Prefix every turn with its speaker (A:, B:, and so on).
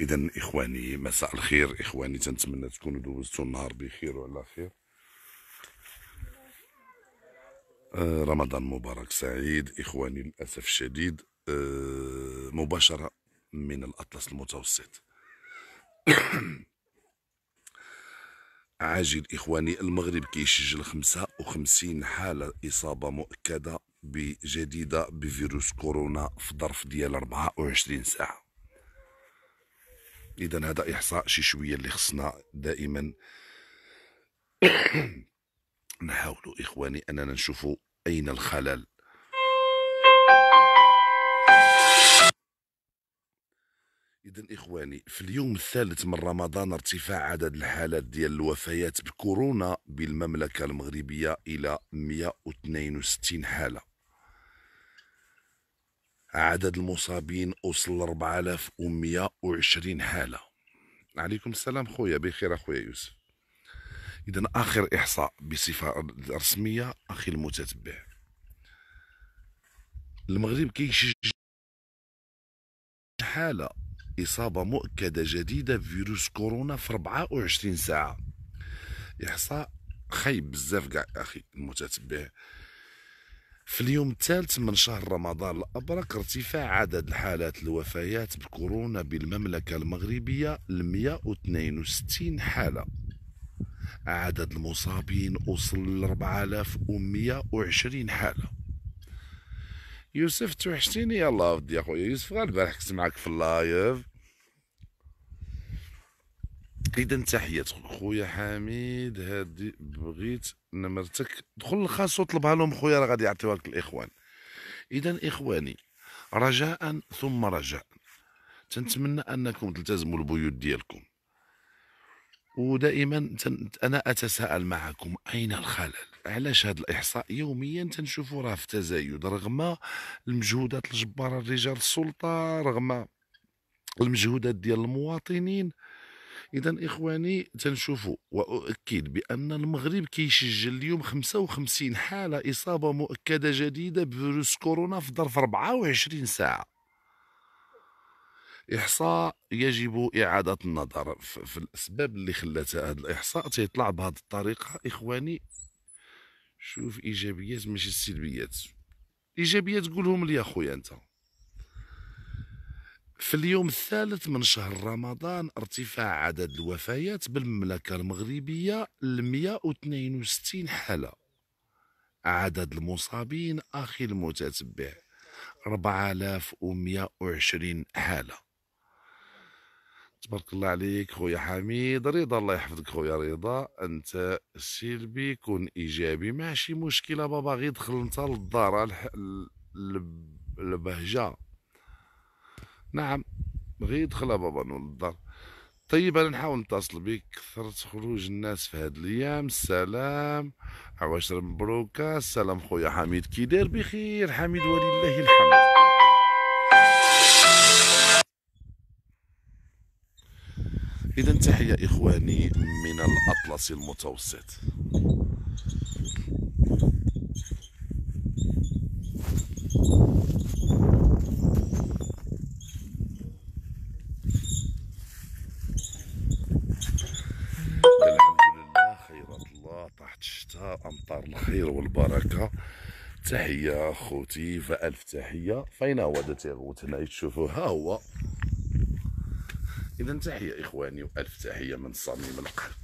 A: اذا إخواني مساء الخير. إخواني تنتمنى تكونوا دوزتوا النهار بخير وعلى خير. آه، رمضان مبارك سعيد. إخواني للأسف الشديد آه، مباشرة من الأطلس المتوسط. عاجل إخواني المغرب كيسجل 55 حالة إصابة مؤكدة بجديدة بفيروس كورونا في ظرف ديال 24 ساعة. اذا هذا إحصاء شي شوية اللي خصنا دائما. نحاولوا إخواني أننا نشوفوا أين الخلل. اذا إخواني في اليوم الثالث من رمضان ارتفاع عدد الحالات ديال الوفيات بكورونا بالمملكة المغربية إلى 162 حالة. عدد المصابين وصل ل 4120 حالة. عليكم السلام خويا بخير أخويا يوسف. اذا آخر إحصاء بصفة رسمية أخي المتتبع. المغرب كيشجع حالة إصابة مؤكدة جديدة بفيروس كورونا في 24 ساعة. إحصاء خايب بزاف كاع أخي المتتبع. في اليوم الثالث من شهر رمضان الأبرك ارتفاع عدد الحالات الوفيات بكورونا بالمملكة المغربية ل 162 حالة. عدد المصابين وصل ل 4120 حالة. يوسف توحشتيني يلا ودي أخويا. يوسف غير البارح كنت معاك في اللايف. اذا تحيات خويا حميد هادي بغيت نمرتك دخل الخاص وطلبها لهم خويا راه غادي يعطيوها لك الإخوان. إذا إخواني رجاء ثم رجاء. تنتمنى أنكم تلتزموا البيوت ديالكم. ودائما أنا أتساءل معكم أين الخلل؟ علاش هذا الإحصاء؟ يوميا تنشوفوا راه في تزايد رغم المجهودات الجبارة رجال السلطة رغم المجهودات ديال المواطنين. إذا إخواني تنشوفوا وأؤكد بأن المغرب كيسجل اليوم 55 حالة إصابة مؤكدة جديدة بفيروس كورونا في ظرف 24 ساعة. إحصاء يجب إعادة النظر. في الأسباب اللي خلات هذا الإحصاء تيطلع بهذه الطريقة إخواني شوف إيجابيات ماشي سلبيات إيجابيات قولهم لي أخويا أنت. في اليوم الثالث من شهر رمضان ارتفاع عدد الوفيات بالمملكة المغربية ل 162 حالة. عدد المصابين أخي المتتبع 4120 حالة. تبارك الله عليك خويا حميد رضا الله يحفظك خويا رضا. أنت سلبي كون إيجابي ماشي مشكلة بابا غير دخل أنت للدار البهجة. نعم غير يدخل بابا نور الدار. طيب أنا نحاول نتصل بك كثرت خروج الناس في هاد الأيام. السلام. عواشر مبروكة؟ السلام خويا حميد. كي داير بخير حميد ولله الحمد. اذا تحية إخواني من الأطلس المتوسط. الخير والبركة. تحية أخوتي فألف تحية. فأين هو دا تيغوت هنا تشوفوا ها هو. اذا تحية إخواني وألف تحية من صميم القلب.